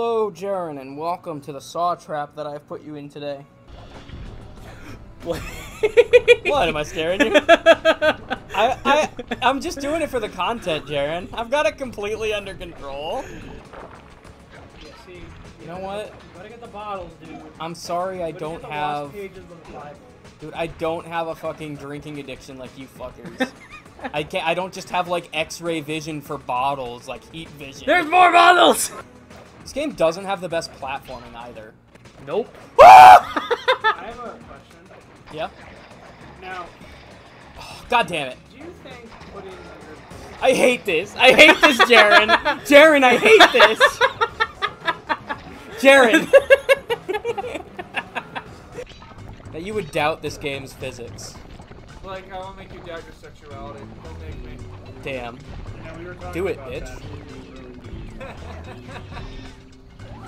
Hello, Jaren, and welcome to the saw trap that I've put you in today. What? What, am I scaring you? I, I, I'm just doing it for the content, Jaren. I've got it completely under control. Yeah, see, You know what? gotta get the bottles, dude. I'm sorry I don't have... lost pages of the Bible. Dude, I don't have a fucking drinking addiction like you fuckers. I can't. I don't just have like X-ray vision for bottles, like heat vision. There's more bottles. This game doesn't have the best platforming either. Nope. I have a question. Yeah. Now, oh, God damn it. do you think putting your I hate this. I hate this, Jaren. Jaren, I hate this. Jaren. that you would doubt this game's physics. Like, I won't make you doubt your sexuality. Don't make me. Damn. you know, we were Do it, bitch.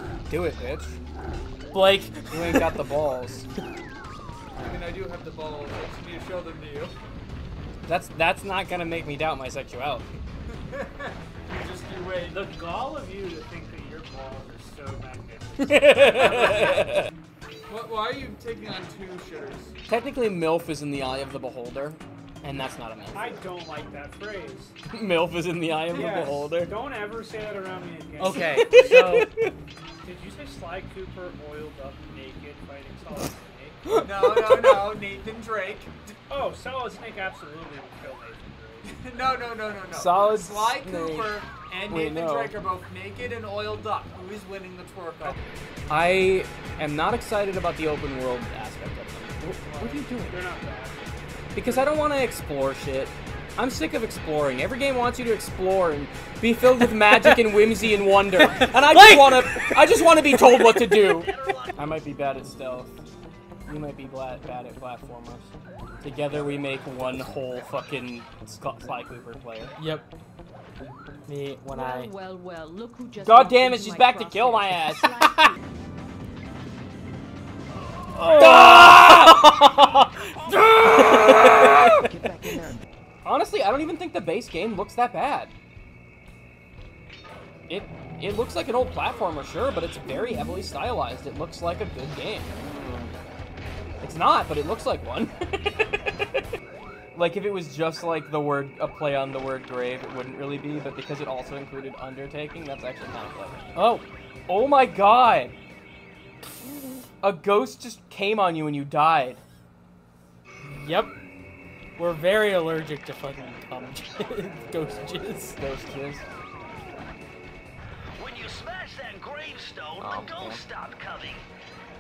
That. Do it, bitch. Blake, you ain't got the balls. I mean, I do have the balls. I just need to show them to you. That's that's not gonna make me doubt my sexuality. you just you wait. The gall of you to think that your balls are so magnificent. What, why are you taking on two shitters? Technically, MILF is in the eye of the beholder, and that's not a MILF. I don't like that phrase. MILF is in the eye of Yes, the beholder. Don't ever say that around me again. Okay, so Did you say Sly Cooper oiled up naked fighting Solid Snake? No, no, no. Nathan Drake. Oh, Solid Snake absolutely would kill Nathan Drake. No, no, no, no, no. Solid Sly Snake. Cooper and Wait, Nathan no. Drake are both naked and oiled up. Who is winning the twerk up? I am not excited about the open world aspect of it. What, what are you doing? They're not bad. Because I don't want to explore shit. I'm sick of exploring. Every game wants you to explore and be filled with magic and whimsy and wonder. And I just want to I just want to be told what to do. I might be bad at stealth. You might be bad, bad at platformers. Together we make one whole fucking Sc- Sly Cooper player. Yep. Me when I. Well, well, well, look who just God damn it, she's back to kill my ass. Get back in there. Honestly, I don't even think the base game looks that bad. It it looks like an old platformer, sure, but it's very heavily stylized. It looks like a good game. It's not, but it looks like one. like if it was just like the word a play on the word grave, it wouldn't really be, but because it also included undertaking, that's actually of clever. Oh, oh my god! A ghost just came on you and you died. Yep. We're very allergic to fucking cum. Ghost jizz. Ghost jizz. When you smash that gravestone, Oh, the ghosts stop coming.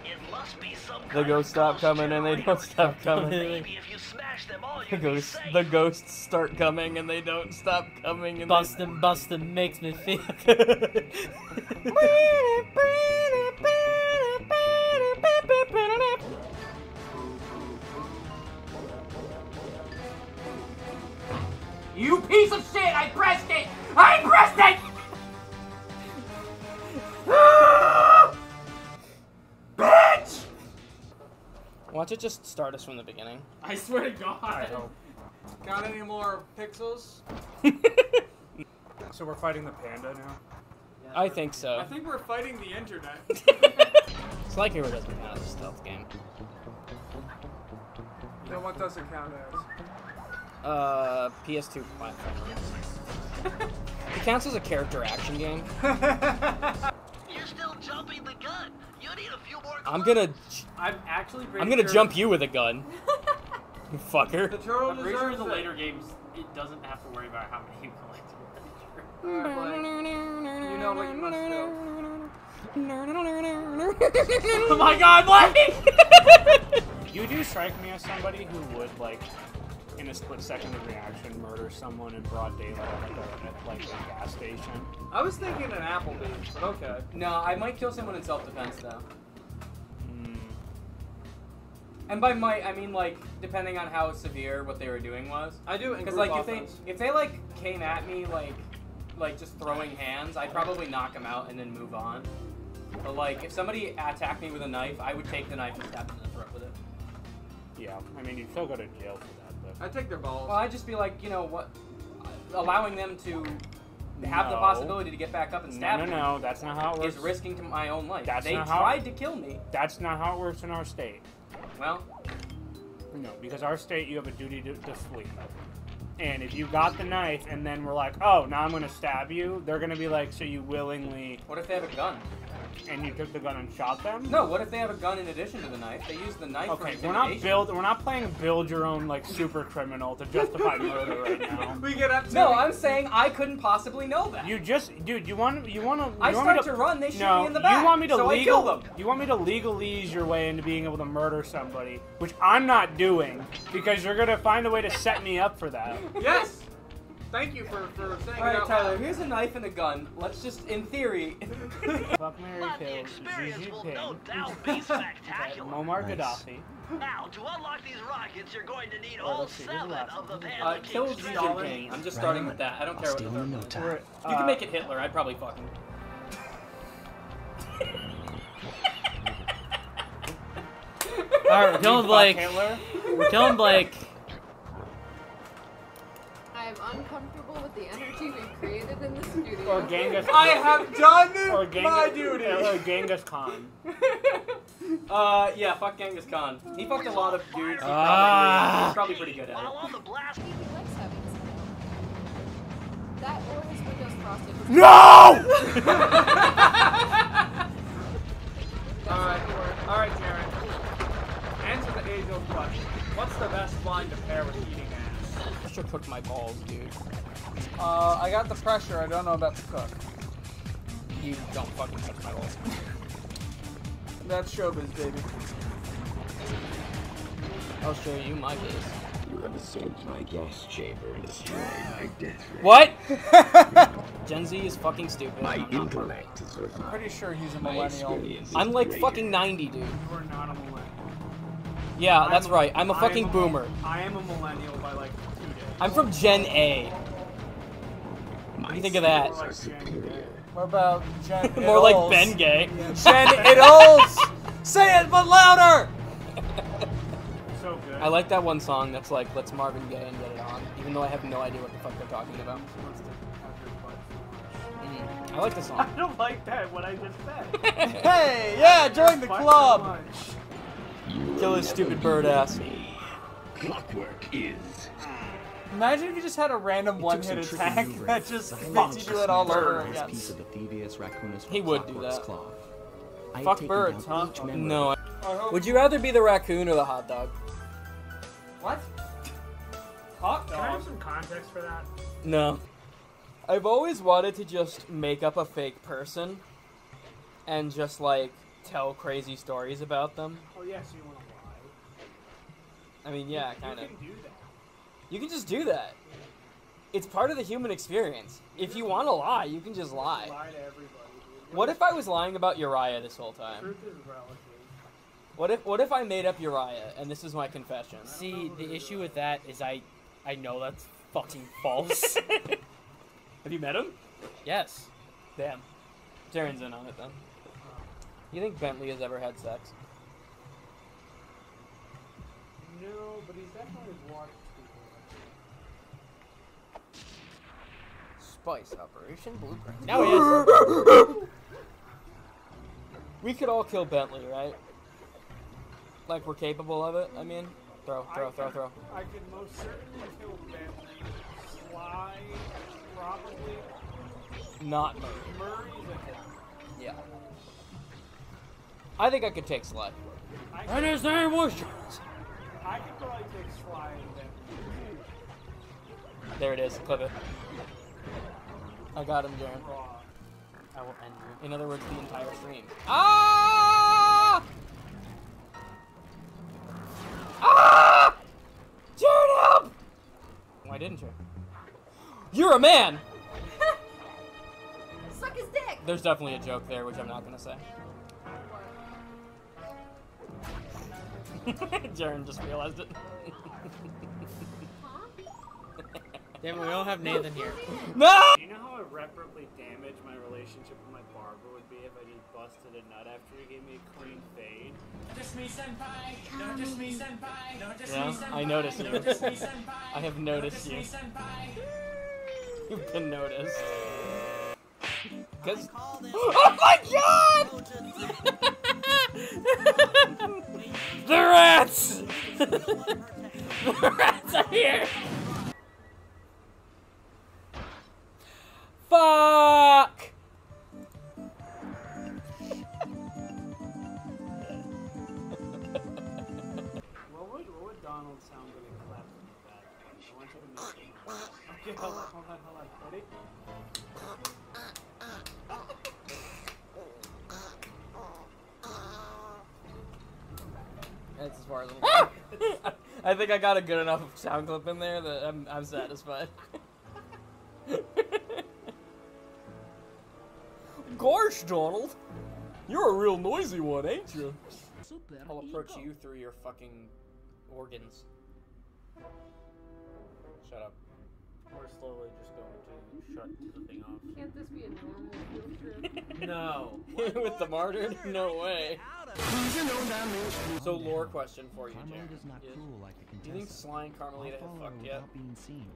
It must be some The kind ghosts of stop ghost coming and they don't stop coming. Maybe if you smash them all, The you'd be ghosts, safe. the ghosts start coming and they don't stop coming. And Bustin' bustin' makes me feel good. You piece of shit! I pressed it! I pressed it! Bitch! Watch it just start us from the beginning. I swear to God. I hope. Got any more pixels? So we're fighting the panda now. I think so. I think we're fighting the internet. It's like Hero doesn't count as a stealth game. then what does it count as? Uh, PS2 platform. it counts as a character action game. You're still jumping the gun. You need a few more. I'm gonna, I'm actually I'm gonna sure- jump you with a gun. You fucker. The turtle I'm pretty sure in deserves the it. later games it doesn't have to worry about how many you collect. Alright, Blake. You know what you must do. Oh my God, Blake! you do strike me as somebody who would like, in a split second of reaction, murder someone in broad daylight at like a, like a gas station. I was thinking an Applebee's, but okay. No, I might kill someone in self-defense though. Hmm. And by might, I mean like depending on how severe what they were doing was. I do Because like if they if they like came at me like like just throwing hands, I'd probably knock them out and then move on. But like if somebody attacked me with a knife, I would take the knife and stab them in the throat with it. Yeah, I mean, you'd still go to jail for that, but I take their balls. Well, I'd just be like, you know what, allowing them to have the possibility to get back up and No, stab no, me no. no, That's not how it works. is risking to my own life. That's they not how- tried to kill me. That's not how it works in our state. Well, No, because our state, you have a duty to, to flee. And if you got the knife and then we're like, oh, now I'm gonna stab you, they're gonna be like, so you willingly, what if they have a gun? And you took the gun and shot them? No, what if they have a gun in addition to the knife? They use the knife for Okay, we're not intimidation. build. We're not playing build your own like super criminal to justify murder right now. We get up to No, I'm saying I couldn't possibly know that. You just, dude. You want you want to. I you want start to run, they shoot no, me in the back, You want me to so legal? kill them. You want me to legalese your way into being able to murder somebody, which I'm not doing because you're gonna find a way to set me up for that. Yes. Thank you for, for saying All right, Tyler. loud. Here's a knife and a gun. Let's just, in theory. Fuck Mary But the Kill, experience Xi will no Jinping, doubt be spectacular. Muammar Nice. Gaddafi. Now, to unlock these rockets, you're going to need Oh, all let's see, who's the seven last of the one? Panda uh, King kill Xi. Jinping. I'm just starting with that. I don't I'll care what the steal third in no time. We're, You can uh, make it Hitler. I'd probably fuck him. Alright, we're killing Blake. Hitler. We're killing Blake. I'm uncomfortable with the energy we've created in the studio. Or Genghis. I have done Or Genghis, my duty. Or Genghis Khan. Uh, yeah, fuck Genghis Khan. He fucked a lot of dudes. He probably, Ah. he's probably pretty good at it. on the blast, He likes having sex. That or his windows frosted. with- No! All right, all right, Jared. Answer the age-old question. What's the best wine to pair with eating ass? Pressure cooked my balls, dude. Uh, I got the pressure. I don't know about the cook. You don't fucking touch my balls. That's showbiz, baby. I'll show you my biz. You have assaulted my gas chamber and destroyed my death ray. What? Gen Z is fucking stupid. My intellect is refined. Pretty sure he's a millennial. I'm like greater. fucking 90, dude. You are not a millennial. Yeah, I'm that's a- right. I'm a fucking am boomer. I am a millennial by like two days. I'm from Gen A. My do you think of that? skills are superior. What about Gen More like Idols? Ben Gay. Gen Idols! Say it, but louder! so good. I like that one song that's like, let's Marvin Gaye and get it on, even though I have no idea what the fuck they're talking about. Mm, I like the song. I don't like that. What I just said. Hey, yeah, join the club! so much. You will Kill his stupid bird ass. Clockwork is. Imagine if you just had a random one-hit attack that just Silence makes you just do it all snapped over a again. piece of the Thievius raccoonus He from would do that. claw. I had Fuck taken birds, huh? No. of Would you rather be the raccoon or the hot dog? What? Hot dog? Can I have some context for that? No. I've always wanted to just make up a fake person and just like tell crazy stories about them. Oh yes, you want to lie. I mean, yeah, kind of. can do that. You can just do that. It's part of the human experience. If you want to lie, you can just lie. Lie to everybody. Dude. What if I was lying about Uriah this whole time? Truth is relative. What if what if I made up Uriah and this is my confession? See, the issue with that is I, I know that's fucking false. Have you met him? yes. Damn. Jaren's in on it then. You think Bentley has ever had sex? No, but he's definitely watched people. Spice Operation Blueprint. Now he is. We could all kill Bentley, right? Like we're capable of it. I mean, throw, throw, I throw, could- throw. I could most certainly kill Bentley. Sly, probably. Not Murray. Murray's a hit. Yeah. I think I could take Sly. I And his name was. I could probably take Sly and Bentley. There it is. Clip it. I got him, Jaren. I will end you. In other words, the entire stream. Ah! Ah! Jaren, help! Why didn't you? You're a man! Suck his dick! There's definitely a joke there, which I'm not gonna say. Jaren just realized it. Damn it, we don't have Nathan here. no! Do you know how irreparably damaged my relationship with my barber would be if I just busted a nut after he gave me a clean fade? Notice me, senpai! Notice me, senpai! Notice yeah, me, senpai! I noticed you. I have noticed you. You've been noticed. Cause oh my god! the rats! the rats are here! That's as far as I'm going. I think I got a good enough sound clip in there that I'm, I'm satisfied. Gosh, Donald! You're a real noisy one, ain't you? Super I'll approach ego. you through your fucking organs. Shut up. We're slowly just going to shut the thing off. Can't this be a normal field trip? No. With the martyred? No way. So, lore question for you, Jared. Carmelita's not Is- cruel like the Do you think Sly and Carmelita have fucked yet? without being seen.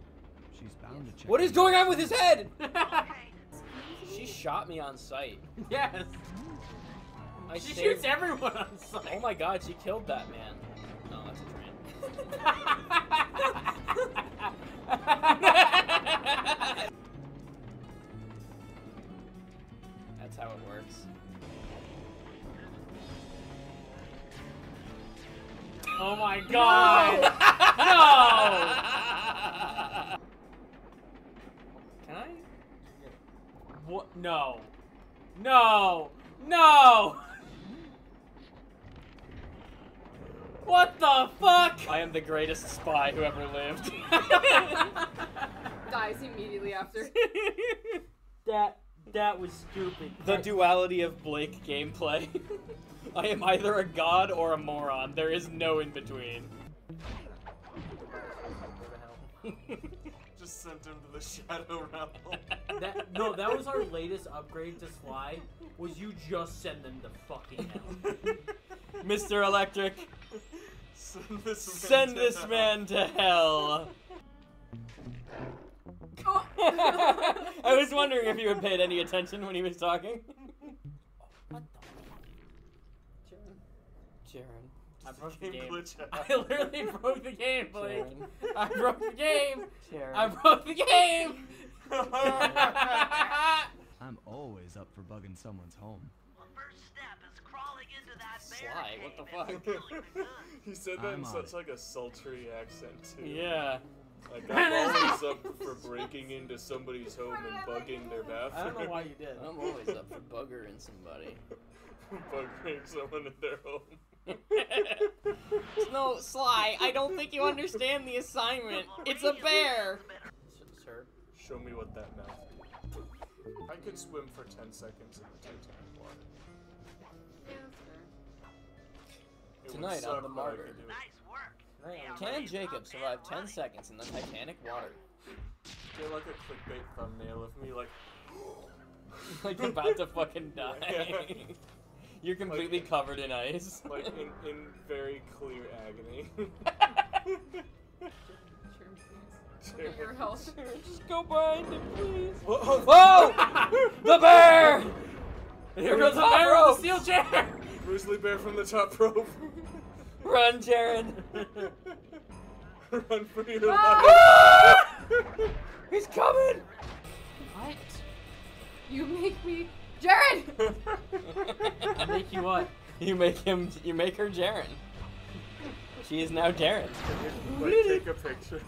She's bound to check. What is going on with his head? she shot me on sight. Yes. I She saved- shoots everyone on sight. Oh my god, she killed that man. No, that's a train. that's how it works. Oh my god. no. Can I? What? No. No. No. What the fuck? I am the greatest spy who ever lived. Dies immediately after. That that was stupid. the duality of Blake gameplay. I am either a god or a moron. There is no in between. Just sent him to the Shadow Realm. That no, that was our latest upgrade to Sly. Was you just send them to fucking hell? Mr. Electric, Send this man send to this hell. man to hell. I was wondering if you had paid any attention when he was talking. What the? Jaren. I broke the Game game. glitch. I literally broke the game, Blake. Jaren. I broke the game. Jaren. I broke the game. I'm always up for bugging someone's home. The first step is crawling into that Sly, what the fuck? stealing the gun. he said that I'm in such it. like a sultry accent too. Yeah. Like I'm always up for breaking into somebody's home and bugging their bathroom. I don't know why you did. I'm always up for buggering somebody. bugging someone in their home. no, Sly, I don't think you understand the assignment. It's a bear. Sir. Show me what that meant. I could swim for 10 seconds in the Titanic water. Yeah, that's fair. It Tonight on The but Martyr. could do it. Nice work. Can Jacob survive 10 seconds in the Titanic water? Get like a clickbait thumbnail of me like like about to fucking die. You're completely covered in ice. like in, in very clear agony. Sure, please. Look at your health. Just go behind him, please. Whoa! Whoa! the bear! Here goes the bear on the steel chair. Grizzly bear from the top rope. Run, Jaren! Run for your Ah! life. He's coming! What? You make me. Jared! I make you what? You make him. You make her Jaren. She is now Darren. like take a picture.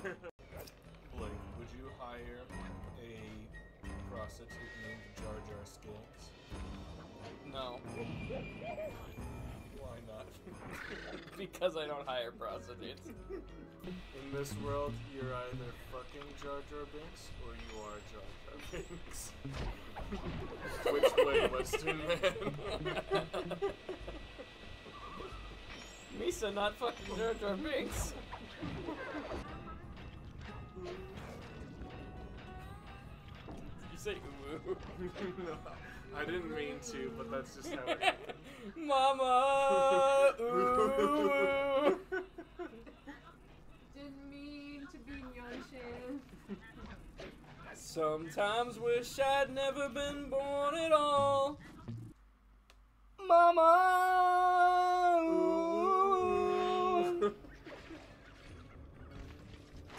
Blake, would you hire a prostitute named Jar Jar Skanks? No, Why not? because I don't hire prostitutes. In this world, you're either fucking Jar Jar Binks or you are Jar Jar Binks. Which way, Western man? Misa, not fucking Jar Jar Binks. you say ooh. no, I didn't mean to, but that's just how it happened. Mama, ooh. Didn't mean to be Myeongshan. Sometimes wish I'd never been born at all. Mama. ooh.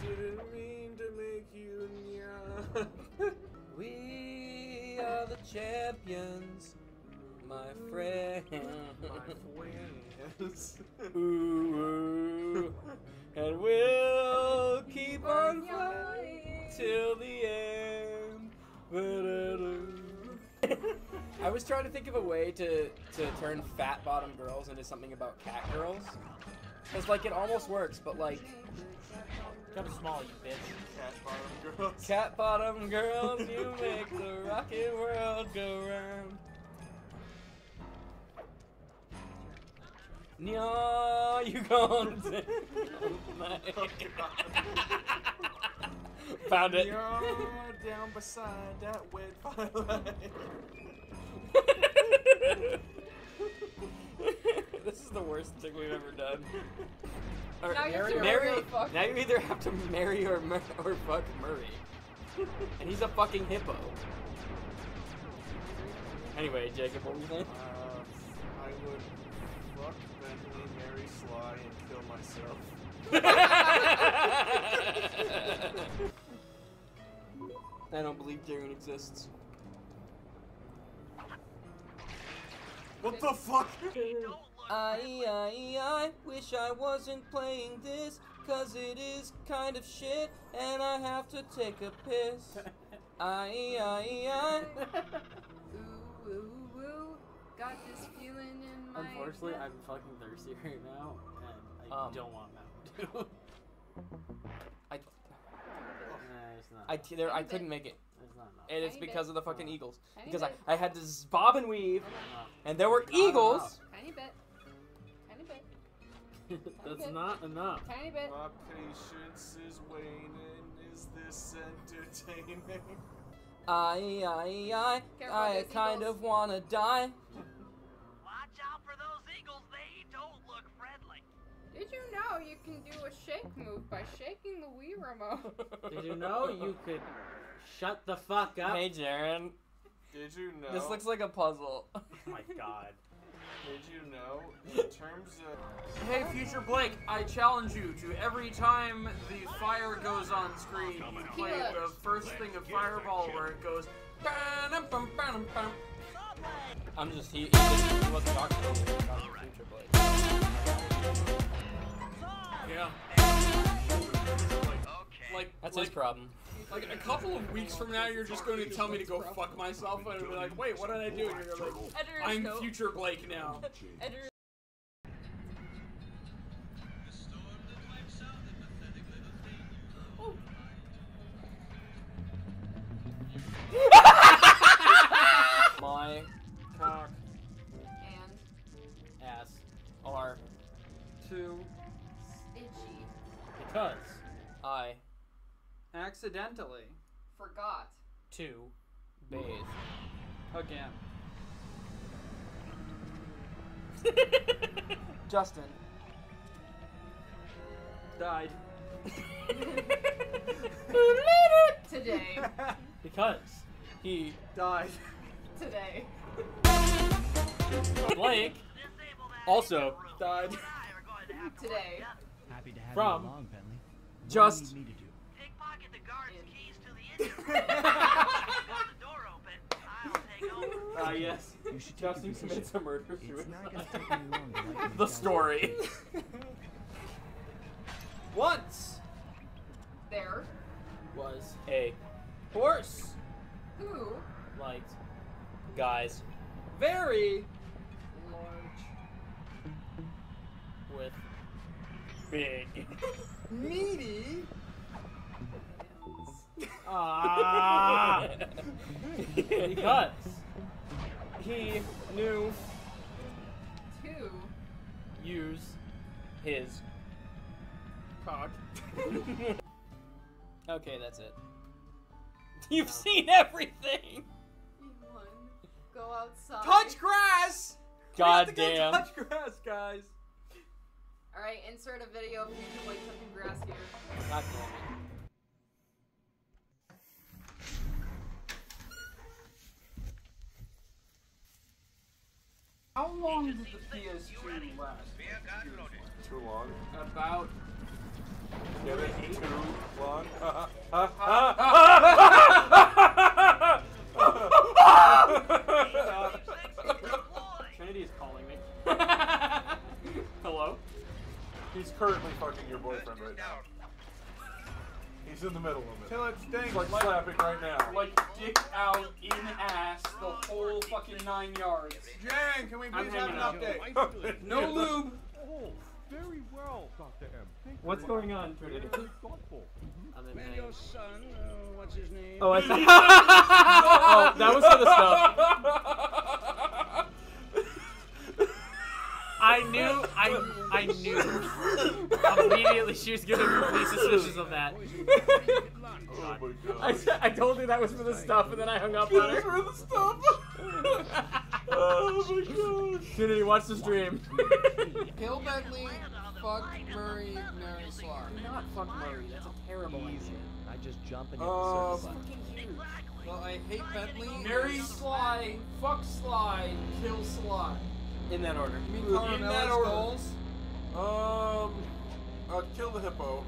Didn't mean to make you nya. We are the champions, my friend. My friends. Ooh, ooh. and we'll keep on fighting till the end. I was trying to think of a way to, to turn fat bottom girls into something about cat girls. Cause like it almost works, but like Come small, you bitch. Cat bottom girls. cat bottom girls, you make the rocket world go round. No, you going to Found it. You're down beside that wet firelight. this is the worst thing we've ever done. Or Now you marry, to marry, marry or now you either have to marry or mur- or fuck Murray, and he's a fucking hippo. Anyway, Jacob, what were you saying? Uh, I would fuck Bentley, marry Sly, and kill myself. I don't believe Darren exists. What the fuck? I, I, I wish I wasn't playing this, cause it is kind of shit, and I have to take a piss. I, I, Ooh, ooh, ooh. Got this feeling in my. Unfortunately, gut. I'm fucking thirsty right now, and I Um, don't want Mountain Dew. I, I, nah, it's not. I, t- there, I couldn't make it. Not. And it's Tiny because bit. of the fucking Eagles. Tiny Because I, bit. I had to z- bob and weave, and there were Not Eagles. Tiny bit. Tiny bit. That's bit. not enough. Tiny bit. My patience is waning. Is this entertaining? I, I, I, Careful, I kind Eagles. of wanna die. Watch out Did you know you can do a shake move by shaking the Wii remote? Did you know you could shut the fuck up? Hey, Jaren, Did you know? this looks like a puzzle. Oh my god. Did you know? In terms of. Hey, future Blake, I challenge you to every time the fire goes on screen, you play the first thing of Fireball where it goes. "Ba-dum, bum, ba-dum, bum." I'm just he. He, didn't- he wasn't talking to. He was talking to Future Blake. Yeah. Like, That's like, his problem. like a couple of weeks from now, you're just going to tell me to go fuck myself, and I'll be like, wait, what did I do? And you're like, I'm future Blake now. Editor- Because. I accidentally Forgot. to bathe. again. Justin. Died. Today. Because. He Died. Today. Blake. Also Died. I are going to have to Today. Happy to have From- you along, Bentley. What Just- do you need me to do? pickpocket the guard's keys to the engine. The door open. I'll take over. Ah, yes. You should take your Justin commits a murder It's not gonna take me long to light these the story. Once There. Was. A horse Who? Liked. guys. very Large. With. Big. meaty Ah. because. he knew to use his cock. Okay, that's it. You've seen everything. One. Go outside. Touch grass. We have God to go damn. Touch grass, guys. All right, insert a video of you like cutting grass here. God damn it. How long did the PS2 last? Too long. About. Yeah, too long. Trinity is calling me. Hello? He's currently fucking your boyfriend right now. He's in the middle of it. Till it stinks. He's like slapping right now. Like dick out in ass the whole fucking nine yards. Jan, can we please have an update? No lube. Oh, very well, Dr. M. What's going on, Trinity? Very. I'm in Well, pain. your son, uh, what's his name? Oh, I see. oh, that was for the stuff. I knew, I, I knew immediately she was gonna be suspicious of that. Oh my god. I, said- I told her that was for the stuff, and then I hung up on her. for the stuff. oh my god. Trinity, watch the stream. Kill Bentley, fuck Murray, marry Sly. Not fuck Murray. That's a terrible idea. I just jump and Um, Well, I hate Bentley. Marry Sly, fuck Sly, kill Sly. In that order. You mean In that order. goals? Um, I'd kill the hippo.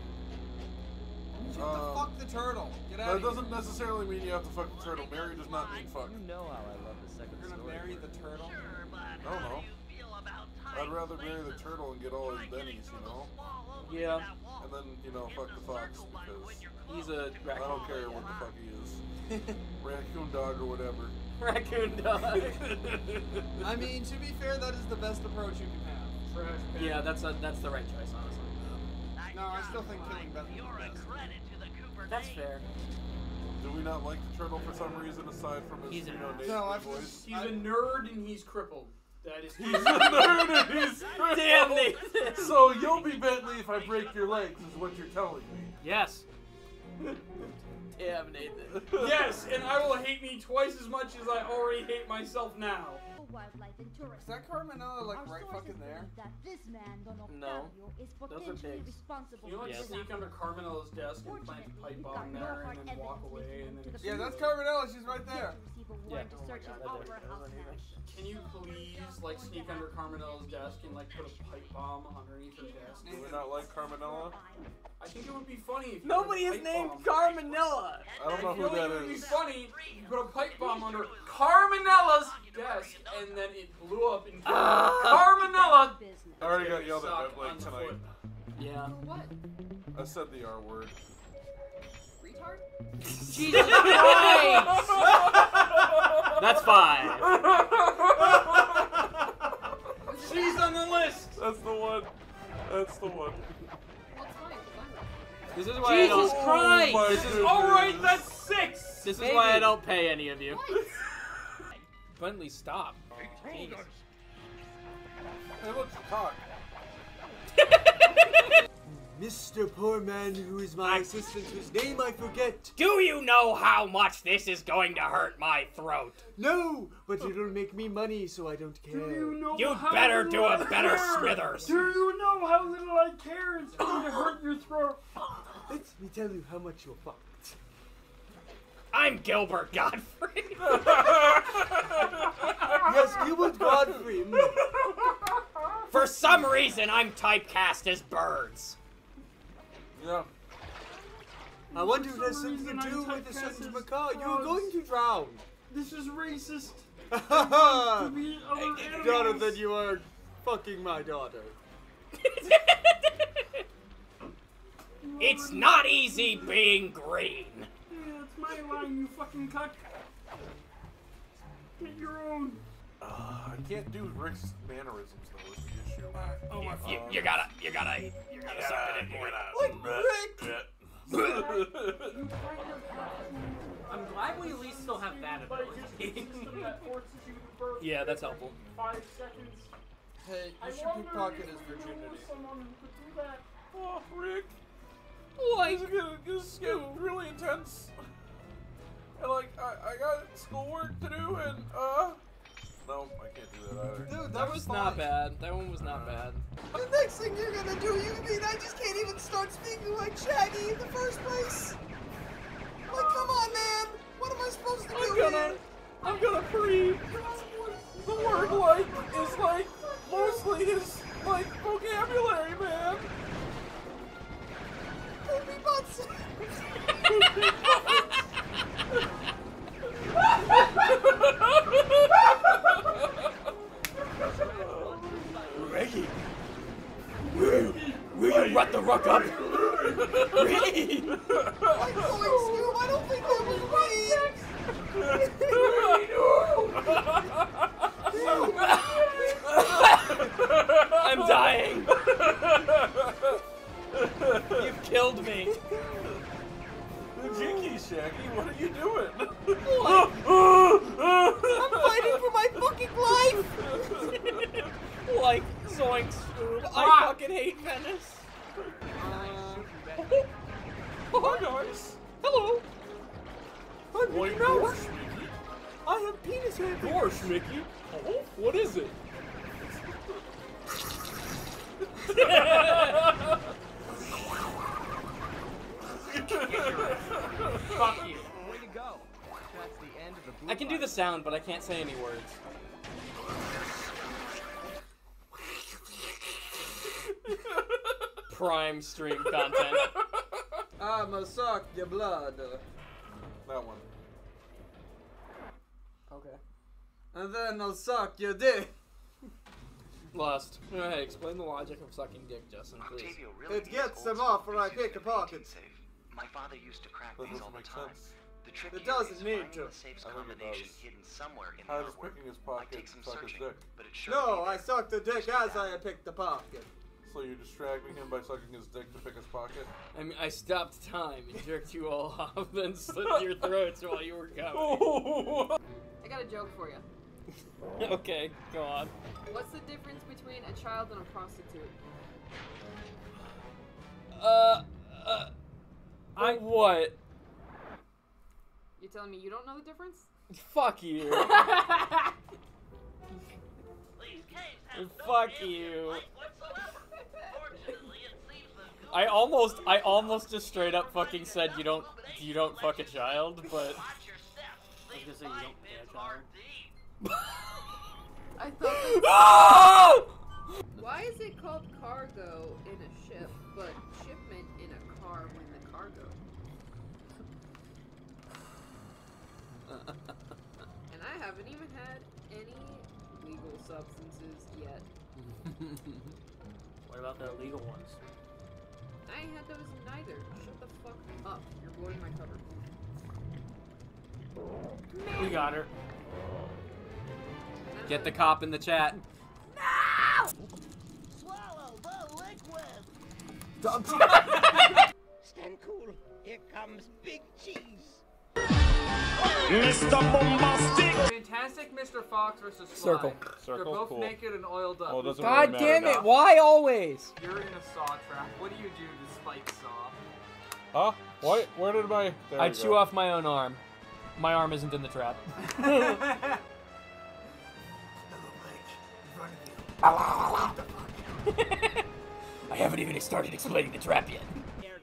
Shut Um, the fuck the turtle. Get out That of here. doesn't necessarily mean you have to fuck the turtle. Marry does not mean fuck. You know how I love the second You're gonna story. marry the turtle? I don't know. I'd rather marry the turtle and get all his bennies, you know? Yeah, And then, you know, fuck the fox because he's a I don't care what the fuck he is. Raccoon dog or whatever. raccoon dog. I mean, to be fair, that is the best approach you can have. Trash can. yeah, that's a, that's the right choice, honestly. No, I still think killing Bentley is the best. That's fair. Do we not like the turtle for some reason aside from his, He's you know, No, I've voice? just- He's a nerd and he's crippled. That is. He's a nerd and he's Damn, crippled. Nathan. So you'll be Bentley if I break your legs, is what you're telling me. Yes. Damn, Nathan. yes, and I will hate me twice as much as I already hate myself now. Wildlife and tourism. Is that Carmenella like Our right sources fucking there? That this man, Don No. Octavio, is Those are potentially pigs. responsible You know, like Yes. sneak under Carmenella's desk and plant a pipe bomb there and then walk away and then. Yeah, that's Carmenella. She's right there. Receive a Yeah. warrant to Oh my search God, his that opera house wasn't even- house. Can you please like sneak under Carmenella's desk and like put a pipe bomb underneath her desk? Do we not like Carmenella? I think it would be funny if you Nobody put a is named bomb. Carmenella. I don't know I who feel like that it would be funny if you put a pipe bomb under Carmenella's desk and then it blew up and ah! killed Carmenella. Business. I already got yelled Sock at by Blake tonight. Yeah. What? I said the R word. Retard? Jesus Christ! That's five. She's on the list. That's the one. That's the one. What's fine? Fine. This is why I Jesus don't. Christ! Oh my This is. All right, that's six. This is why I don't pay any of you. Bentley, stop. Hey, look, cock. Mr. Poor Man, who is my assistant, whose name I forget. Do you know how much this is going to hurt my throat? No, but it'll make me money, so I don't care. Do You'd better do a better Smithers. Do you know how little I care? It's going to hurt your throat. Let me tell you how much you're fucked. I'm Gilbert Gottfried. yes, Gilbert Gottfried. For some reason, I'm typecast as birds. Yeah. I wonder if it has some something to do with the typecast sentence as macaw. You were frogs. going to drown. This is racist. Jonathan, be other you are fucking my daughter. It's not easy being green. Yeah, it's my line, you fucking cuck. Get your own. Uh, I can't do Rick's mannerisms though. Is the issue. Oh my You, you gotta, you gotta, you gotta suck it in more. I'm glad we at least still have that ability. Yeah, that's helpful. Five seconds. Hey, I you should wonder pickpocket if his you know virginity. someone could do that. Oh, Rick. Like, this is getting, this is getting really intense. And like, I, I got schoolwork to do, and uh, no, I can't do that either. Dude, that, That was was not bad. That one was not bad. The next thing you're gonna do, you mean I just can't even start speaking like Shaggy in the first place? Like, come on, man. What am I supposed to do I'm gonna, here? I'm gonna pre. The word like is like mostly his like vocabulary, man. Poopy butts. Reggie! Will, will you rut the ruck up? Reggie! I'm going, Scoob. I don't think that was me. But I can't say any words. Prime stream content. I'ma suck your blood. That one. Okay. And then I'll suck your dick. Lost. Go ahead, explain the logic of sucking dick, Justin, please. Octavio really It gets old them off school when I pieces pick a to pocket. safe. My father used to crack That these all the time. sense. The trick It doesn't is need to. the safe's it combination does. hidden somewhere in How the does artwork. picking his Might pocket take some suck his searching, dick? but it sure No, I sucked the dick as I picked the pocket. So you're distracting him by sucking his dick to pick his pocket? I mean, I stopped time and jerked you all off, then slit your throats while you were going. I got a joke for you. okay, go on. What's the difference between a child and a prostitute? Uh, uh, I what? You're telling me you don't know the difference? Fuck you. Fuck you. I almost, I almost just straight up fucking said you don't, you don't fuck a child, but I was gonna say you don't pay a child. I thought. Ah! Why is it called cargo in a ship, but and I haven't even had any legal substances yet. What about the illegal ones? I ain't had those neither. Shut the fuck up. You're blowing my cover. We got her. Get the cop in the chat. Swallow the liquid. Stand cool. Here comes Big Cheese. Mr. Bombastic! Fantastic Mr. Fox versus Fly. Circle. They're Circle, both cool. naked and oiled up. Well, it doesn't God really damn matter it! Why always? You're in a saw trap. What do you do to spike saw? Huh? What? Where did my? There I we chew go. off my own arm. My arm isn't in the trap. I haven't even started explaining the trap yet.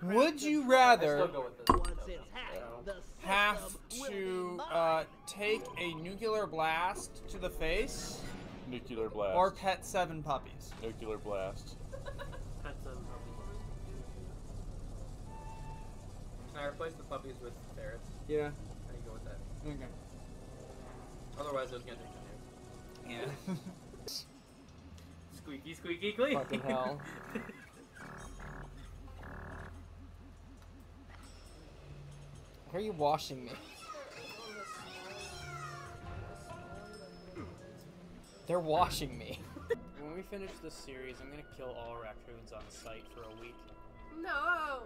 Would you rather go with this. Have to uh, take a nuclear blast to the face Nuclear blast. or pet seven puppies? Nuclear blast. That's a Can I replace the puppies with ferrets? Yeah. How do you go with that? Okay. Otherwise, I was gonna drink Yeah. squeaky, squeaky clean. Fucking hell. Why are you washing me? They're washing me. When we finish this series, I'm gonna kill all raccoons on site for a week. No!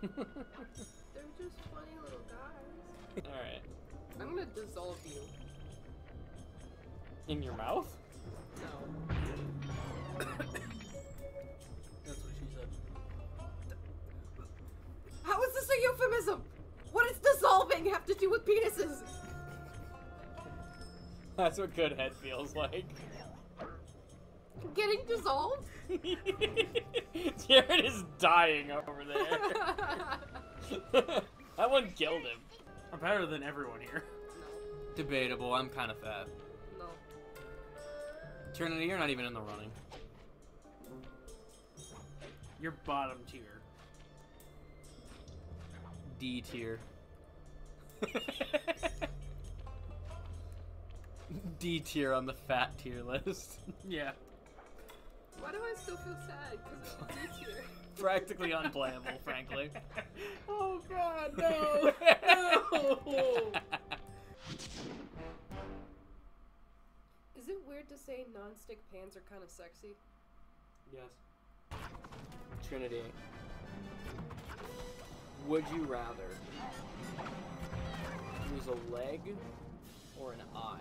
They're just funny little guys. Alright. I'm gonna dissolve you. In your mouth? No. That's what she said. How is this a euphemism? What does dissolving have to do with penises? That's what good head feels like. Getting dissolved? Jared is dying over there. that one killed him. I'm better than everyone here. Debatable. I'm kind of fat. No. Trinity, you're not even in the running. You're bottom tier. D tier. D tier on the fat tier list. Yeah. Why do I still feel sad? Because it's D tier. Practically unplayable, frankly. Oh god, no! no! Is it weird to say non-stick pans are kind of sexy? Yes. Trinity. Would you rather lose a leg or an eye?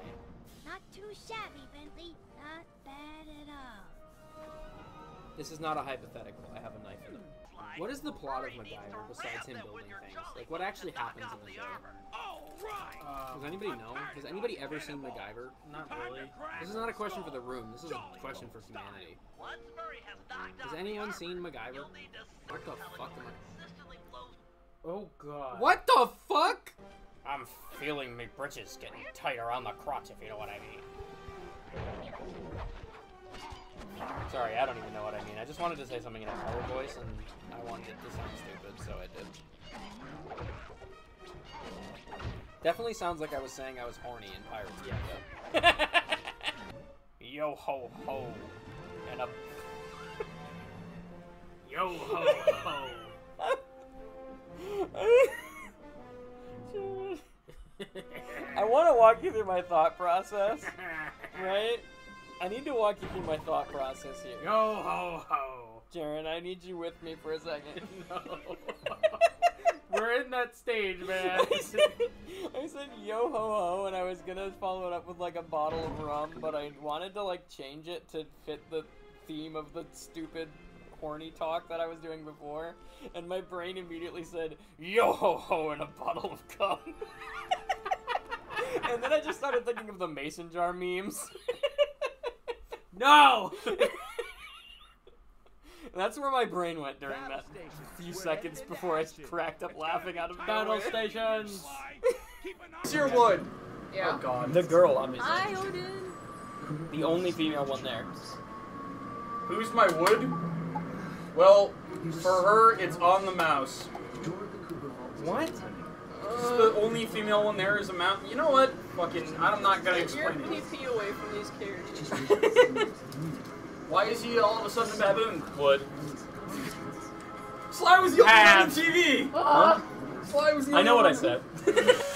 Not too shabby, Bentley. Not bad at all. This is not a hypothetical. I have a knife in them. What is the plot of MacGyver besides him building things? Like, what actually happens in the show? Um, Does anybody know? Has anybody ever seen MacGyver? Not really. This is not a question for the room. This is a question for humanity. Has anyone seen MacGyver? What the fuck am I? Oh god. What the fuck? I'm feeling my britches getting tight around the crotch, if you know what I mean. Sorry, I don't even know what I mean. I just wanted to say something in a color voice, and I wanted it to sound stupid, so I did. Definitely sounds like I was saying I was horny in Pirates yeah. Yo ho ho. And a. Yo ho ho. I want to walk you through my thought process, right? I need to walk you through my thought process here. Yo ho ho. Jaren, I need you with me for a second. No. We're in that stage, man. I said, I said yo ho ho, and I was gonna follow it up with like a bottle of rum, but I wanted to like change it to fit the theme of the stupid horny talk that I was doing before, and my brain immediately said yo ho ho and a bottle of cum. and then I just started thinking of the mason jar memes. no. That's where my brain went during that few seconds before I cracked up laughing out of Battle nowhere. stations. Who's your wood? Yeah. Oh god. The girl, obviously. Hi, Odin. The only female one there. Who's my wood? Well, for her, it's on the mouse. What? It's the only female one there is a mouse. You know what? Fucking, I'm not gonna Get your explain it. PP away from these characters. Why is he all of a sudden a baboon? Wood. Sly was the only one on Have. the TV! Ah. Sly was the I know what I said.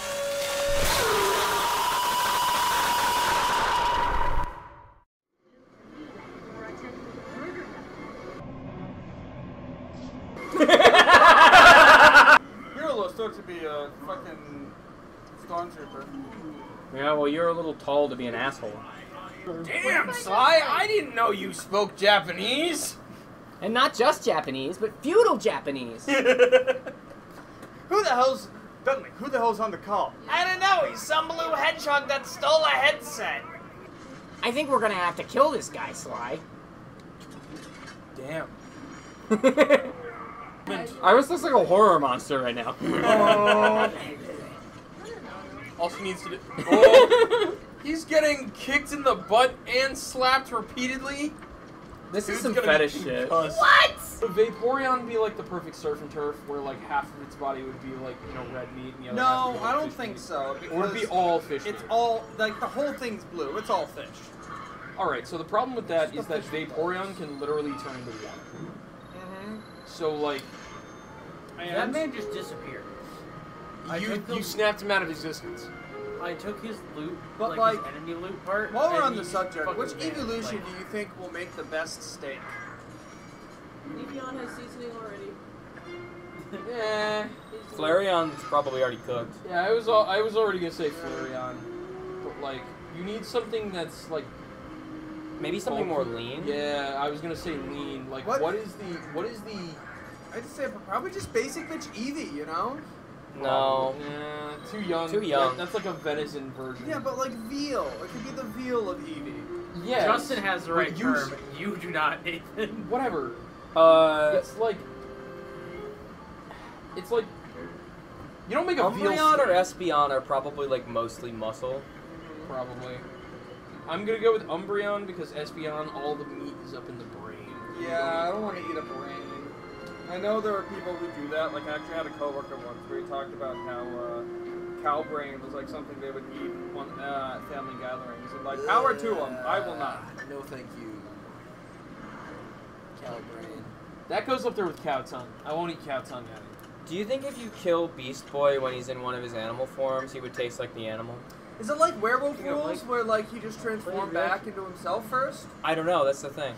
Yeah, well, you're a little tall to be an asshole. Damn, Sly, I didn't know you spoke Japanese. And not just Japanese, but feudal Japanese. Who the hell's Bentley? Who the hell's on the call? I don't know. He's some blue hedgehog that stole a headset. I think we're gonna have to kill this guy, Sly. Damn. I was just like a horror monster right now. All she needs to do. Oh, he's getting kicked in the butt and slapped repeatedly. This is some fetish shit. concussed. What? Would Vaporeon be like the perfect surf and turf, where like half of its body would be like you know red meat and the other half would No, be, I don't fish think meat? so. Or would be all fish It's meat? all like the whole thing's blue. It's all fish. All right. So the problem with that is that Vaporeon can literally turn into water. Mm-hmm. So like, That man just disappeared. I you took the- you snapped him out of existence. I took his loot, But, like, like, his enemy loot part. While we're on the subject, which evolution like- do you think will make the best steak? Evian has seasoning already. Yeah. Flareon's probably already cooked. Yeah, I was al- I was already gonna say Flareon, but like you need something that's like Maybe something more lean. Yeah, I was gonna say lean. Like What? what is the what is the I'd say probably just basic bitch Eevee, you know? No. Yeah, too young. Too young. That- that's like a venison version. Yeah, but like veal. It could be the veal of Eevee. yeah. Justin has the right you- term. You do not, Nathan. Whatever. Uh, It's like it's like you don't make a veal Umbreon or steak, Espeon are probably like mostly muscle. probably. I'm gonna go with Umbreon because Espeon, all the meat is up in the brain. Yeah, I don't want to eat a brain. I know there are people who do that. Like, I actually had a coworker once where he talked about how uh, cow brain was like something they would eat on uh, family gatherings. And like, power to them. I will not. No, thank you. Cow brain. That goes up there with cow tongue. I won't eat cow tongue at it. Do you think if you kill Beast Boy when he's in one of his animal forms, he would taste like the animal? Is it like werewolf rules Mike? where like he just transformed back into himself first? I don't know. That's the thing.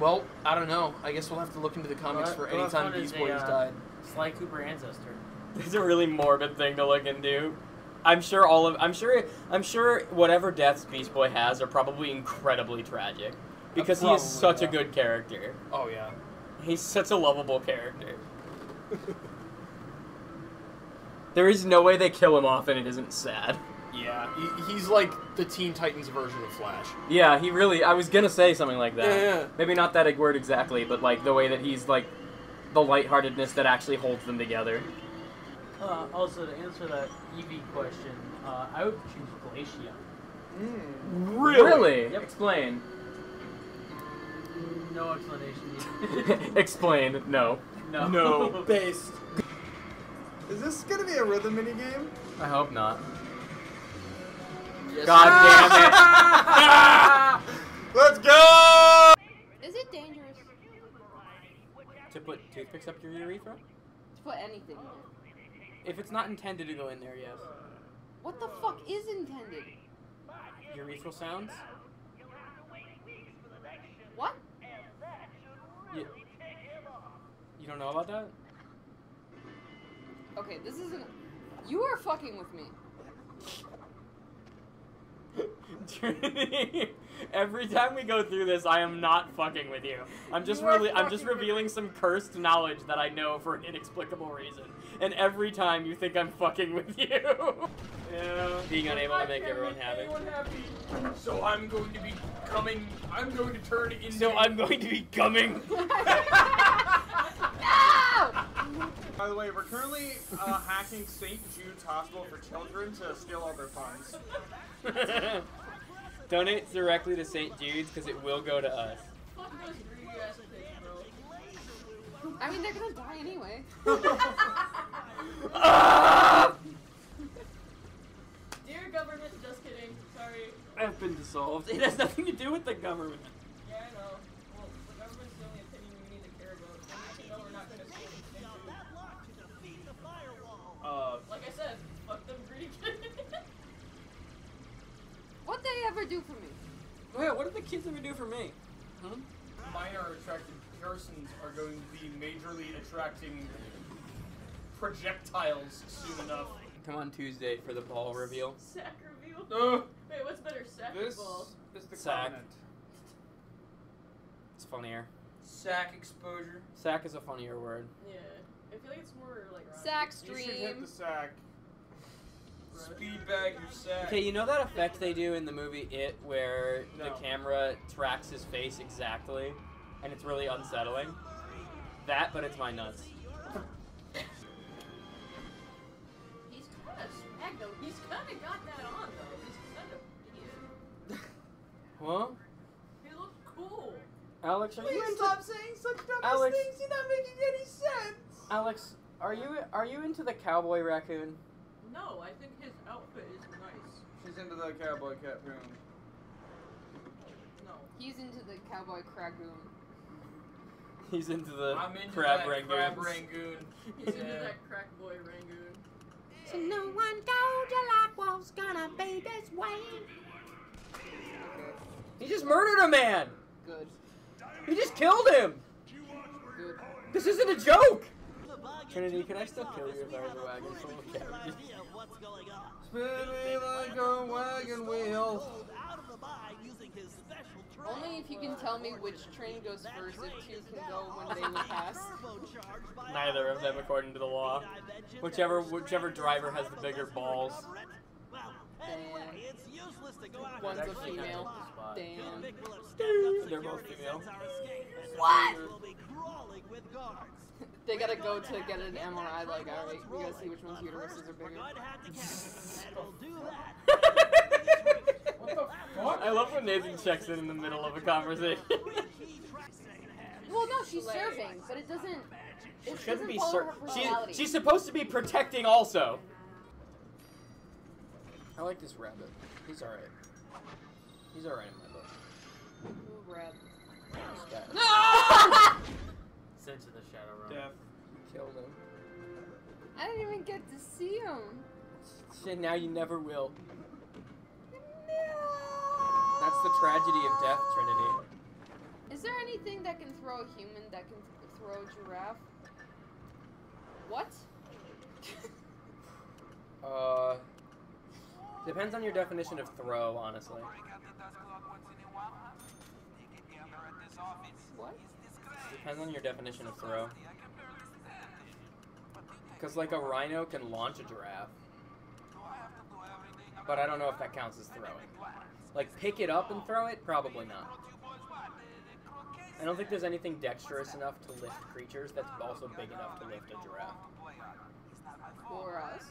Well, I don't know. I guess we'll have to look into the comics for any time Beast Boy has died. Sly Cooper ancestor. It's a really morbid thing to look into. I'm sure all of I'm sure I'm sure whatever deaths Beast Boy has are probably incredibly tragic because he is such yeah. a good character. Oh yeah. He's such a lovable character. there is no way they kill him off and it isn't sad. Yeah, he, he's like the Teen Titans version of Flash. Yeah, he really. I was gonna say something like that. Yeah, yeah. Maybe not that word exactly, but like the way that he's like the lightheartedness that actually holds them together. Uh, also, to answer that Eevee question, uh, I would choose Glaceon. Really? Yep. Explain. No explanation needed. Explain. No. No. Based. Is this gonna be a rhythm mini game? I hope not. Yes. God damn it! Let's go! Is it dangerous To put toothpicks up your urethra? to put anything there? If it's not intended to go in there, yes. What the fuck is intended? Urethral sounds? What? You, you don't know about that? Okay, this isn't. You are fucking with me. Trinity, every time we go through this, I am not fucking with you. I'm just You really, I'm just revealing some cursed knowledge that I know for an inexplicable reason. And every time you think I'm fucking with you. yeah. Being unable to make everyone happy. So I'm going to be coming. I'm going to turn into. So I'm going to be coming. By the way, we're currently uh, hacking St. Jude's Hospital for Children to steal all their funds. Donate directly to St. Jude's because it will go to us. I mean, they're gonna die anyway. Dear government, just kidding. Sorry. I've been dissolved. It has nothing to do with the government. Yeah, I know. Well, the government's the only opinion we need to care about. We need to know we're not gonna steal anything. Uh, Like I said, fuck them greedy kids. What they ever do for me? Wait, what did the kids ever do for me? minor attracted persons are going to be majorly attracting projectiles soon enough. Come on Tuesday for the ball reveal. Sack reveal. Uh, Wait, what's better, sack This or ball? is the Sack. Covenant. It's funnier. Sack exposure. Sack is a funnier word. Yeah, I feel like it's more like. Sack You should hit the sack. Speed bag your sack. Okay, you know that effect they do in the movie It, where the camera tracks his face exactly, and it's really unsettling. That, but it's my nuts. He's kind of swag though. He's kind of got that on though. He's kind of idiot. Well, He looks cool. Alex, are you Please into stop saying such dumbass Alex- things. You're not making any sense. Alex? Are you are you into the cowboy raccoon? No, I think his outfit is nice. She's into the cowboy cat room. No. He's into the cowboy cragoon. He's into the I'm into crab that rangoons. crab rangoon. He's into that crack boy Rangoon. So no one told you life was gonna be this way. He just murdered a man. Good. He just killed him. Good. This isn't a joke. Trinity, can I still kill you if I was a wagon full of cabbages? Spin me like a wagon wheel. Only if you can tell me which train goes first, if two can go when they will pass. Neither of them, according to the law. Whichever whichever driver has the bigger balls. Damn. One's a female. Damn. They're both female. What? they gotta go to get an MRI. Like, all right, we gotta see which one's uteruses are bigger. I love when Nathan checks in in the middle of a conversation. Well, no, she's serving, but it doesn't. It Shouldn't doesn't be serving. ser- her she, personality. She's supposed to be protecting also. I like this rabbit. He's alright. He's alright in my book. Ooh, red. This guy. Sent the Shadow Realm. Death. Killed him. I didn't even get to see him. Shit, now you never will. No. That's the tragedy of death, Trinity. Is there anything that can throw a human that can throw a giraffe? What? Uh, depends on your definition of throw, honestly. What? Depends on your definition of throw. Because, like, a rhino can launch a giraffe. But I don't know if that counts as throwing. Like, pick it up and throw it? Probably not. I don't think there's anything dexterous enough to lift creatures that's also big enough to lift a giraffe. For us?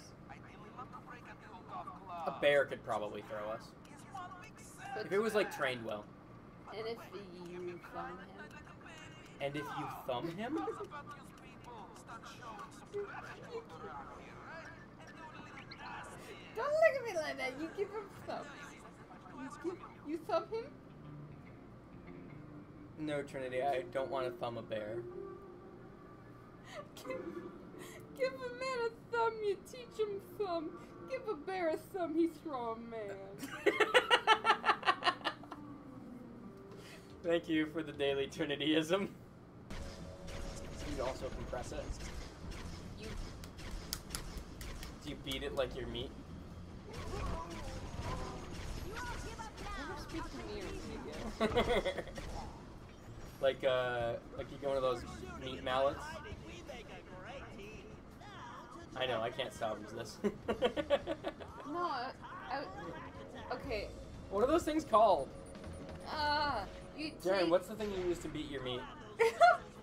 A bear could probably throw us. If it was, like, trained well. And if you him? And if you thumb him? Don't look at me like that. You give him thumb. You, give, you thumb him? No, Trinity, I don't want to thumb a bear. Give, give a man a thumb, you teach him thumb. Give a bear a thumb, he's throw a man. Thank you for the daily Trinityism. You also compress it. You Do you beat it like your meat? never speak to me or like uh, like you get one of those meat mallets. I know, I can't salvage this. No, I, I, okay. what are those things called? Ah, you Darren, what's the thing you use to beat your meat?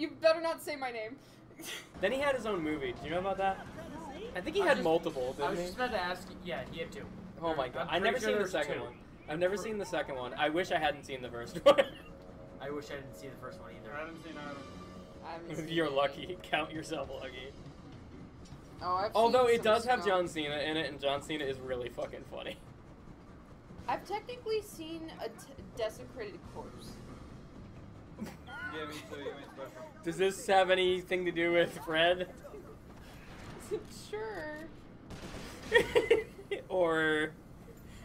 You better not say my name. Then he had his own movie. Do you know about that? I think he I had just- multiple, I didn't was he? just about to ask. Yeah, he had two. Oh my god, I'm I've never pretty seen the second two. one. I've never seen the second one. I wish I hadn't seen the first one. I wish I didn't see the first one either. I haven't seen either. I haven't seen You're it. lucky. Count yourself lucky. Oh, I've Although seen it does have. John Cena in it, and John Cena is really fucking funny. I've technically seen a t- desecrated corpse. Does this have anything to do with Fred? sure. or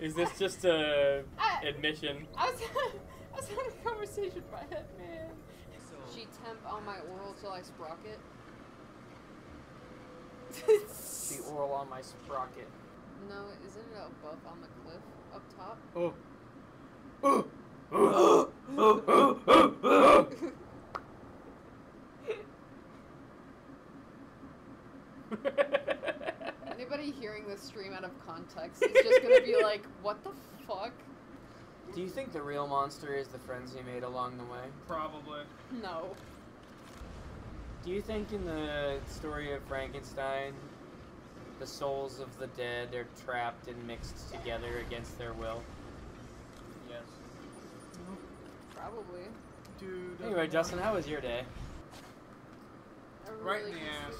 is this just a I- admission? I was, I was having a conversation with my head, man. She temp on my oral till I sprocket. The oral on my sprocket. No, isn't it above on the cliff up top? Oh. Anybody hearing this stream out of context is just gonna be like, what the fuck? Do you think the real monster is the friends he made along the way? Probably. No. Do you think in the story of Frankenstein, the souls of the dead are trapped and mixed together against their will? Yes. Probably. Dude. Anyway, Justin, how was your day? I Right in the ass.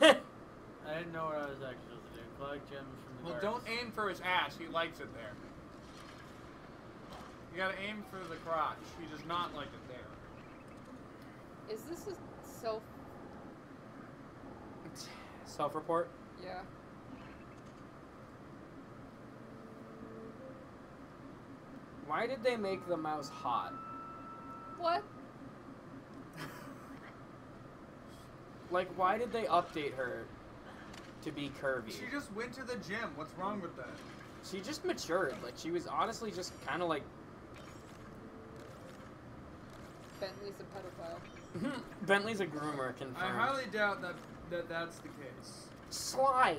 I didn't know what I was actually supposed to do. Collect gems from the Well, guards. don't aim for his ass. He likes it there. You gotta aim for the crotch. He does not like it there. Is this a self? Self-report? Yeah. Why did they make the mouse hot? What? Like, why did they update her to be curvy? She just went to the gym. What's wrong with that? She just matured. Like, she was honestly just kind of like. Bentley's a pedophile. Bentley's a groomer, confirmed. I highly doubt that, that that's the case. Sly,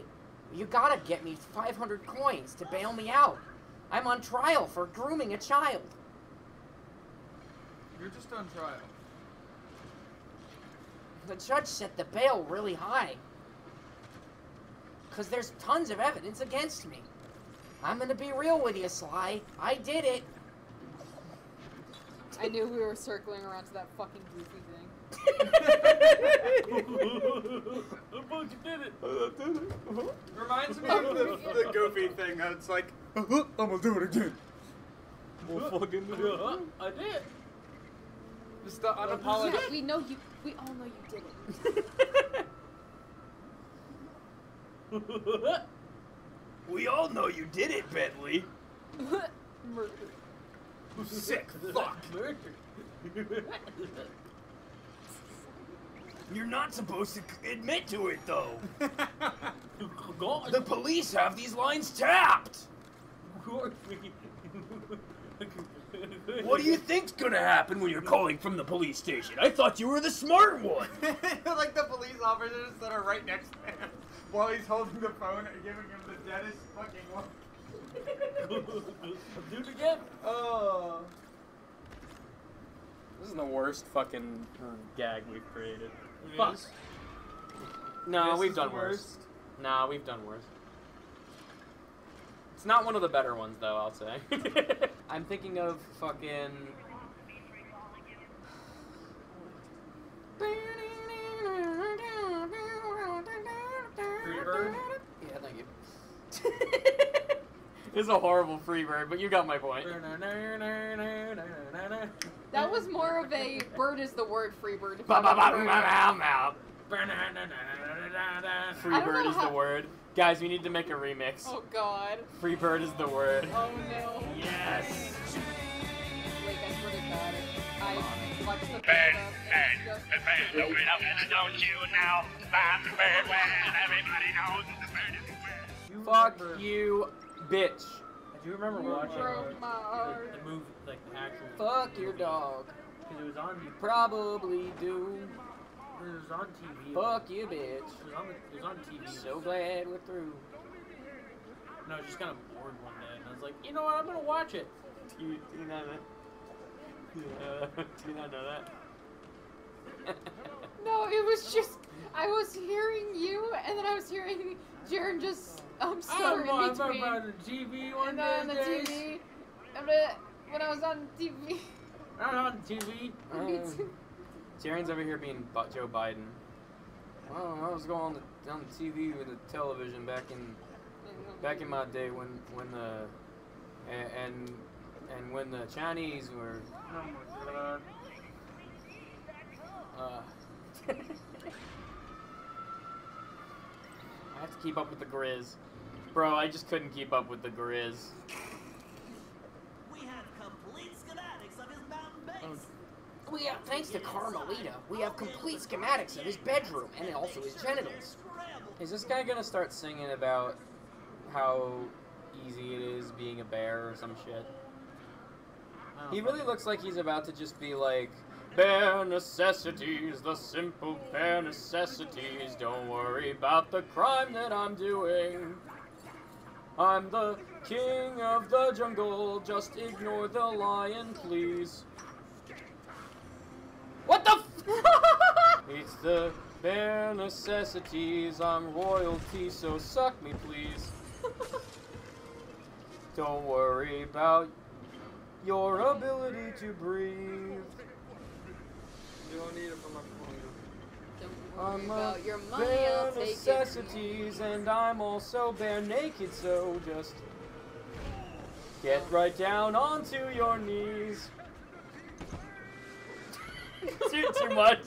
you gotta get me 500 coins to bail me out. I'm on trial for grooming a child. You're just on trial. The judge set the bail really high. Because there's tons of evidence against me. I'm gonna be real with you, Sly. I did it. I knew we were circling around to that fucking goofy thing. I fucking did it. Reminds me of the, the goofy thing It's like, Uh-huh, I'm gonna do it again. We'll fucking do uh, it. Uh, I did. Just the unapologetic. Yeah, we know you. We all know you did it. We all know you did it, Bentley. Murder. Sick fuck. You're not supposed to admit to it, though. the police have these lines tapped. What do you think's gonna happen when you're calling from the police station? I thought you were the smart one. like the police officers that are right next to him while he's holding the phone and giving him the deadest fucking look. Do it again. Oh. This is the worst fucking uh, gag we've created. Fuck. No, This we've done the worse. worst. No, we've done worse. It's not one of the better ones, though. I'll say. I'm thinking of fucking. Freebird? Yeah, thank you. It's a horrible free bird, but you got my point. That was more of a bird is the word free bird. Ba I've ba ba ever heard ba it. ba ba. Free bird is how- the word. Guys, we need to make a remix. Oh god. Free bird is the word. Oh no. Yes. Wait, I swear to god. I watched the Ben, and just- Ben, open up, don't you now? Find the bird when everybody knows the bird is Fuck you, bitch. I do remember You watching broke my heart. the, the movie, like the actual. Fuck your dog. Because it was on. You probably do. It was on TV. Fuck you, bitch. It was on. It was on TV. So glad we're through. And I was just kind of bored one day, and I was like, you know what? I'm gonna watch it. Do you, do you not know? Yeah. do you not know that? No, it was just I was hearing you, and then I was hearing Jaren just um stutter I'm on, in between. I'm on the TV one and day. then on the days. TV, when I was on TV, I'm on TV. me too. Jaren's over here being Joe Biden. Well, I was going on the, on the TV with the television back in back in my day when when the and and, when the Chinese were Oh uh, I have to keep up with the Grizz. Bro, I just couldn't keep up with the Grizz. We have complete schematics of his mountain base. We have, thanks to Carmelita, we have complete schematics of his bedroom and also his genitals. Is this guy gonna start singing about how easy it is being a bear or some shit? He oh. really looks like he's about to just be like, bare necessities, the simple bare necessities. Don't worry about the crime that I'm doing. I'm the king of the jungle. Just ignore the lion, please. What the? F- it's the bare necessities. I'm royalty, so suck me, please. Don't worry about your ability to breathe. You don't need it for my phone. Don't worry I'm a about your money, bare I'll take necessities, and I'm also bare naked, so just get right down onto your knees. Too, too much.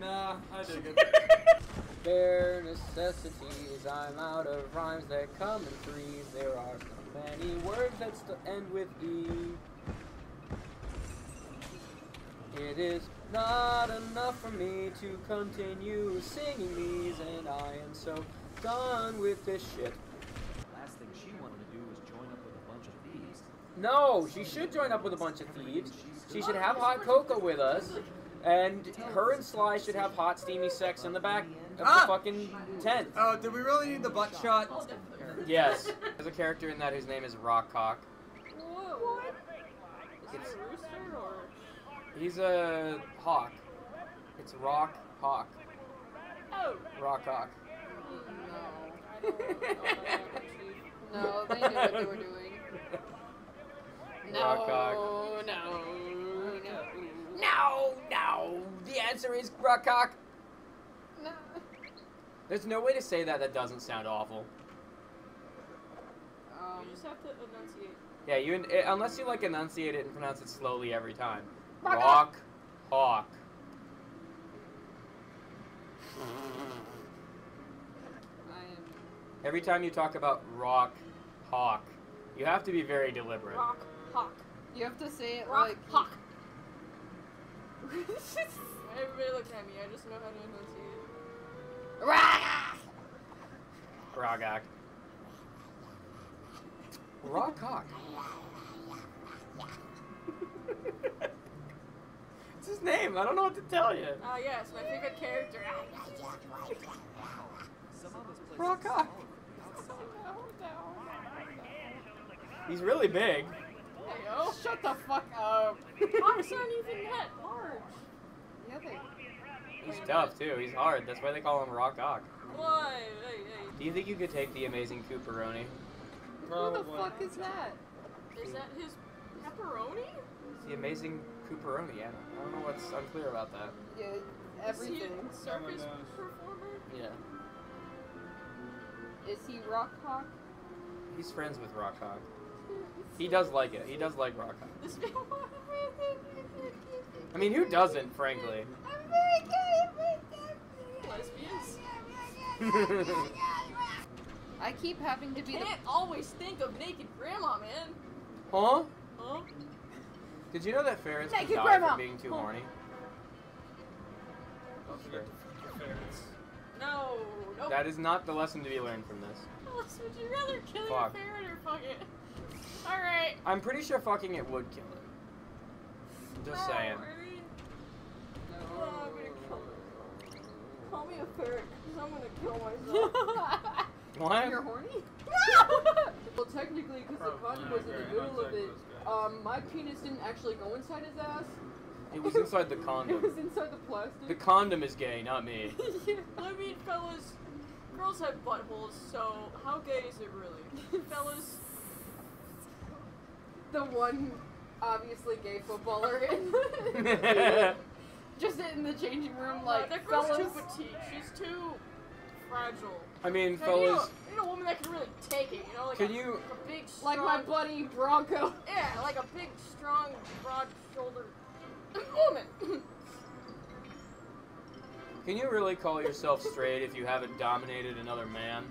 Nah, I dig it. Bare necessities, I'm out of rhymes that come in threes. There are so many words that st- end with E. It is not enough for me to continue singing these, and I am so done with this shit. Last thing she wanted to do was join up with a bunch of thieves. No, she should join up with a bunch of thieves. She should have hot cocoa with us, and her and Sly should have hot steamy sex in the back of Ah! the fucking tent. Oh, do we really need the butt shot? Yes. There's a character in that whose name is Rockcock. What? It's, it a rooster or? he's a hawk. It's Rock Hawk. Oh. Rock Hawk. No. I don't know. No, they knew what they were doing. No, Rockcock. no, no. No, no. The answer is Rockcock. No. There's no way to say that that doesn't sound awful. Um, You just have to enunciate. Yeah, you eh, unless you like enunciate it and pronounce it slowly every time. Rock Rock, hawk. Every time you talk about rock, hawk, you have to be very deliberate. Rock, hawk. You have to say it Rock, like hawk. Everybody look at me. I just know how to enunciate. Rogak. Rock hawk. It's his name. I don't know what to tell you. Ah, yes, my favorite character. Rock hawk. He's really big. Heyo. Shut the fuck up. Hawks aren't even that large. Yeah, they. He's tough too. He's hard. That's why they call him Rock Hawk. Why? Hey, hey. Do you think you could take the amazing Cooperoni? Who the fuck is that? Is that his pepperoni? It's the amazing Cooperoni. I don't, I don't know what's unclear about that. Yeah, Is he everything. a circus performer? Yeah. Is he Rock Hawk? He's friends with Rock Hawk. He does like it. He does like Rock Hawk. This I mean, who doesn't, frankly? lesbians. I keep having to be the. Can't always think of naked grandma, man. huh? Huh? Did you know that ferrets Thank can you, die Grandma. from being too Huh. horny? Oh, no, no. That is not the lesson to be learned from this. Would you rather kill Fuck. your ferret or fuck it? Alright. I'm pretty sure fucking it would kill it. I'm just no, saying. Really? No, I'm gonna kill it. Call me a ferret, because I'm gonna kill myself. What? You're horny? well, technically, because the condom was in the middle of it, um, my penis didn't actually go inside his ass. It was inside the condom. It condom. was inside the plastic. The condom is gay, not me. I mean, fellas, girls have buttholes, so how gay is it really? fellas, the one obviously gay footballer in just in the changing room like, like that girl's fellas. too petite. She's too fragile. I mean, You know, you need fellas, a- you need a woman that can really take it, you know? Like Can a, you- a big, like my buddy Bronco. Yeah, like a big, strong, broad-shouldered woman. can you really call yourself straight if you haven't dominated another man?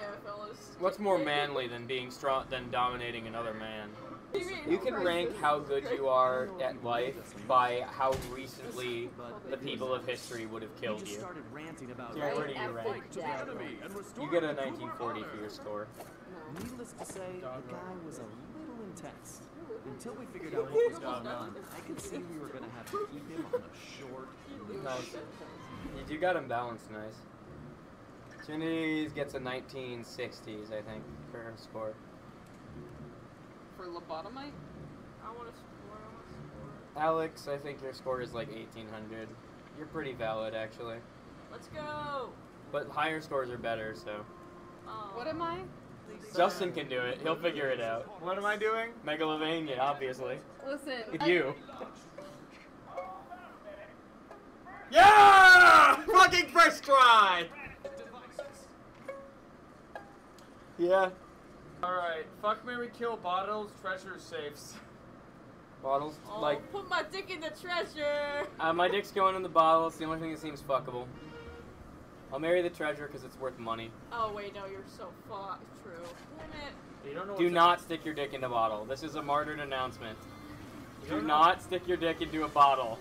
Yeah, fellas. What's more manly than being strong than dominating another man? You can rank how good you are at life by how recently the people of history would have killed you. started Yeah, where do you rank? Fight the enemy and restore You get a 1940 for your score. Needless to say, the guy was a little intense. Until we figured out what was going on, I could see we were gonna have to keep him on a short leash. Nice. You got him balanced nice. Trinity gets a 1960s, I think, for her score. For lobotomite? I want to score. I want to score. Alex, I think your score is like 1800. You're pretty valid, actually. Let's go. But higher scores are better, so. Oh. What am I? Justin can do it. He'll figure it out. What am I doing? Megalovania, obviously. Listen. With I- you. Yeah! Fucking first try! Yeah. Alright, fuck Mary Kill bottles, treasure safes. Bottles, Oh, like, put my dick in the treasure. uh, my dick's going in the bottle. It's the only thing that seems fuckable. I'll marry the treasure because it's worth money. Oh wait, no, you're so fucked. True. Damn it. You don't know Do what's- not stick your dick in the bottle. This is a martyred announcement. Do don't know- not stick your dick into a bottle.